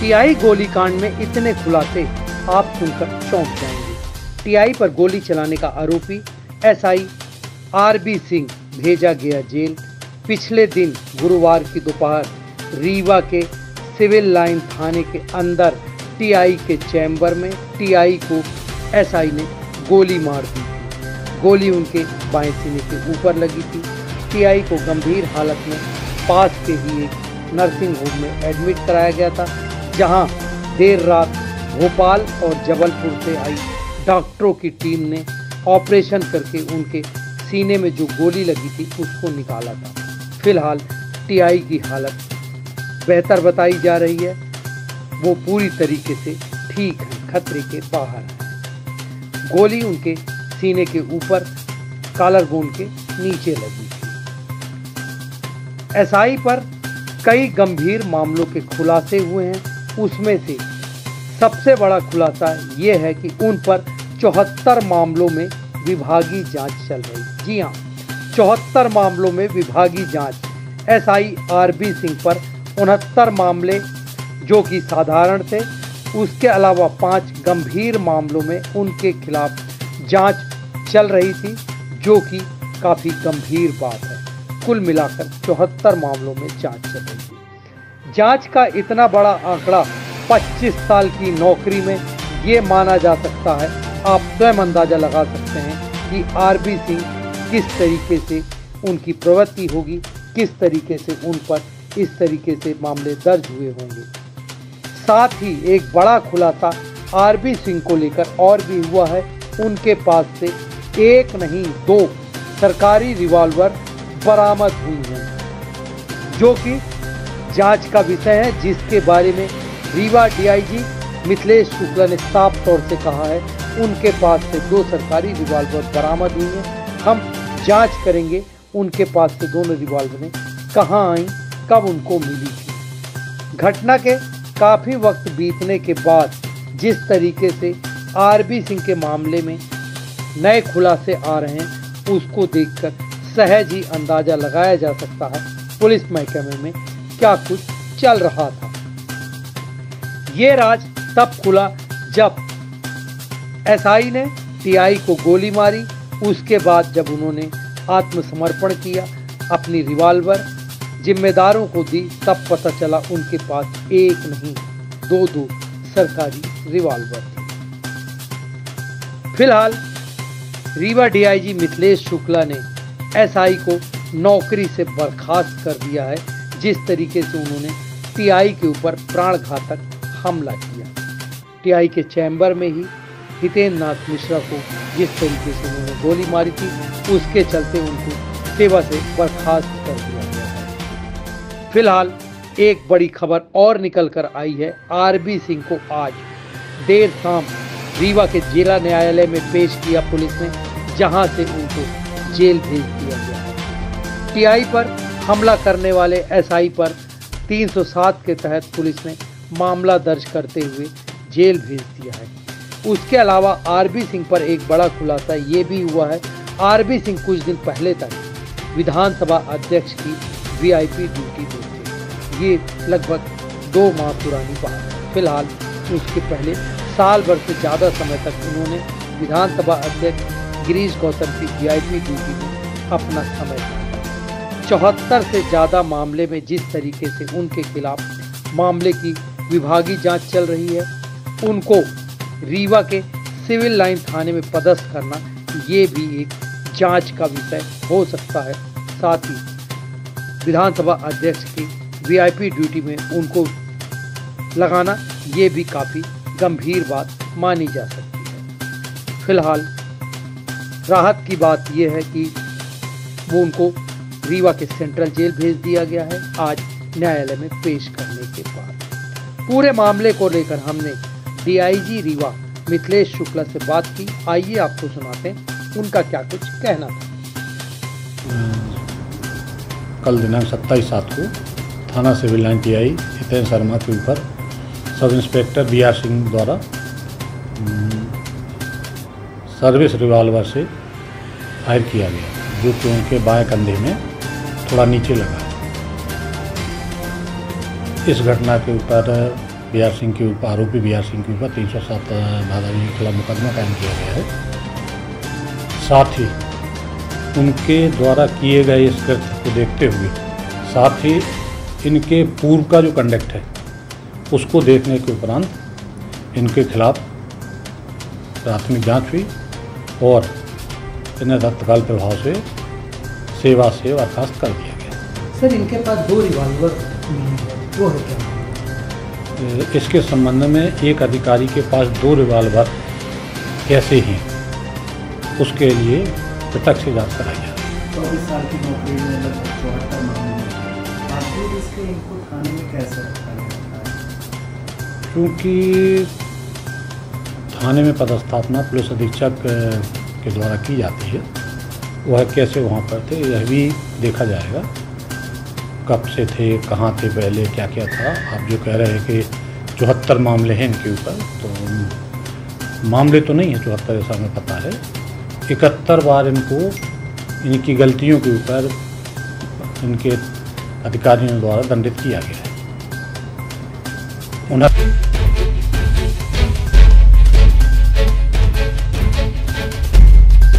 TI गोलीकांड में इतने खुलासे, आप सुनकर चौंक जाएँगे। टीआई पर गोली चलाने का आरोपी एसआई आरबी सिंह भेजा गया जेल। पिछले दिन गुरुवार की दोपहर रीवा के सिविल लाइन थाने के अंदर टीआई के चैम्बर में टीआई को एसआई ने गोली मार दी थी। गोली उनके बाएँ सीने के ऊपर लगी थी। टीआई को गंभीर हालत में पास के ही एक नर्सिंग होम में एडमिट कराया गया था। जहाँ देर रात भोपाल और जबलपुर से आई डॉक्टरों की टीम ने ऑपरेशन करके उनके सीने में जो गोली लगी थी, उसको निकाला था। फ़िलहाल टीआई की हालत बेहतर बताई जा रही है। वो पूरी तरीके से ठीक है, खतरे के बाहर है। गोली उनके सीने के ऊपर कालर बोन के नीचे लगी थी। एसआई पर कई गंभीर मामलों के खुलासे हुए हैं। उसमें से सबसे बड़ा खुलासा ये है कि उन पर चौहत्तर मामलों में विभागीय जाँच चल रही जी हाँ चौहत्तर मामलों में विभागीय जाँच। एसआई आरबी सिंह पर उनहत्तर मामले, जो कि साधारण थे। उसके अलावा पाँच गंभीर मामलों में उनके खिलाफ जाँच चल रही थी, जो कि काफ़ी गंभीर बात है। कुल मिलाकर चौहत्तर मामलों में जाँच चल रही थी जाँच का इतना बड़ा आंकड़ा 25 साल की नौकरी में ये माना जा सकता है। आप स्वयं अंदाज़ा लगा सकते हैं कि आरबी सिंह किस तरीके से उनकी प्रवृत्ति होगी, किस तरीके से उन पर इस तरीके से मामले दर्ज हुए होंगे। साथ ही एक बड़ा खुलासा आरबी सिंह को लेकर और भी हुआ है। उनके पास से एक नहीं, दो सरकारी रिवॉल्वर बरामद हुई हैं, जो कि जाँच का विषय है, जिसके बारे में रीवा डीआईजी मिथिलेश शुक्ला ने साफ़ तौर से कहा है। उनके पास से दो सरकारी रिवॉल्वर बरामद हुई हैं। हम जाँच करेंगे उनके पास से दोनों रिवॉल्वरें कहाँ आई, कब उनको मिली थी। घटना के काफ़ी वक्त बीतने के बाद जिस तरीके से आरबी सिंह के मामले में नए खुलासे आ रहे हैं, उसको देखकर सहज ही अंदाज़ा लगाया जा सकता है। पुलिस महकमे में क्या कुछ चल रहा था। ये राज तब खुला जब एसआई ने टीआई को गोली मारी। उसके बाद जब उन्होंने आत्मसमर्पण किया, अपनी रिवॉल्वर जिम्मेदारों को दी, तब पता चला उनके पास एक नहीं दो दो सरकारी रिवॉल्वर थे। फ़िलहाल, रीवा डीआईजी मिथिलेश शुक्ला ने एसआई को नौकरी से बर्खास्त कर दिया है। जिस तरीके से उन्होंने टीआई के ऊपर प्राण घातक हमला किया। टीआई के चैम्बर में ही हितेंद्र नाथ मिश्रा को जिस तरीके से उन्होंने गोली मारी थी, उसके चलते उनको सेवा से बर्खास्त कर दिया गया फ़िलहाल एक बड़ी खबर और निकल कर आई है। आरबी सिंह को आज देर शाम रीवा के जिला न्यायालय में पेश किया पुलिस ने, जहाँ से उनको जेल भेज दिया गया। टीआई पर हमला करने वाले एसआई पर 307 के तहत पुलिस ने मामला दर्ज करते हुए जेल भेज दिया है। उसके अलावा आरबी सिंह पर एक बड़ा खुलासा ये भी हुआ है आरबी सिंह कुछ दिन पहले तक विधानसभा अध्यक्ष की वीआईपी ड्यूटी में थे। ये लगभग दो माह पुरानी बात फ़िलहाल उसके पहले साल भर से ज़्यादा समय तक उन्होंने विधानसभा अध्यक्ष गिरीश गौतम की वीआईपी ड्यूटी में अपना समय दिया चौहत्तर से ज़्यादा मामले में जिस तरीके से उनके खिलाफ मामले की विभागीय जाँच चल रही है, उनको रीवा के सिविल लाइन थाने में पदस्थ करना, ये भी एक जाँच का विषय हो सकता है। साथ ही विधानसभा अध्यक्ष की वीआईपी ड्यूटी में उनको लगाना, ये भी काफ़ी गंभीर बात मानी जा सकती है। फ़िलहाल राहत की बात यह है कि वो उनको रीवा के सेंट्रल जेल भेज दिया गया है। आज न्यायालय में पेश करने के बाद। पूरे मामले को लेकर हमने डीआईजी रीवा मिथिलेश शुक्ला से बात की। आइए आपको सुनाते हैं उनका क्या कुछ कहना था। कल दिनांक सत्ताईस सात को थाना civil line T I Hiten Sharma के ऊपर sub inspector B R Singh द्वारा हम्म, सर्विस रिवॉल्वर से फायर किया गया जो कि उनके बाएँ कंधे में थोड़ा नीचे लगा। इस घटना के ऊपर बी आर सिंह के ऊपर, आरोपी बी आर सिंह के ऊपर तीन सौ सात भागावी के खिलाफ मुकदमा कायम किया गया है। साथ ही उनके द्वारा किए गए इस कृत्य को देखते हुए, साथ ही इनके पूर्व का जो कंडक्ट है, उसको देखने के उपरांत इनके खिलाफ प्राथमिक जाँच हुई और इन्हें तत्काल प्रभाव से सेवा से बर्खास्त कर दिया गया। सर इनके पास दो रिवॉल्वर वो है क्या? इसके संबंध में एक अधिकारी के पास दो रिवाल्वर कैसे हैं उसके लिए पृथक से जाँच कराई जा चौबीस साल की नौकरी में लगभग चौहत्तर मामले बावजूद इसके इनको थाने में कैसे है? क्योंकि थाने में पदस्थापना पुलिस अधीक्षक के द्वारा की जाती है। वह कैसे वहाँ पर थे, यह भी देखा जाएगा। कब से थे, कहाँ थे पहले क्या क्या था? आप जो कह रहे हैं कि चौहत्तर मामले हैं इनके ऊपर तो मामले तो नहीं है चौहत्तर, ऐसा हमें पता है। इकहत्तर बार इनको, इनकी गलतियों के ऊपर इनके अधिकारियों द्वारा दंडित किया गया है। उन्हें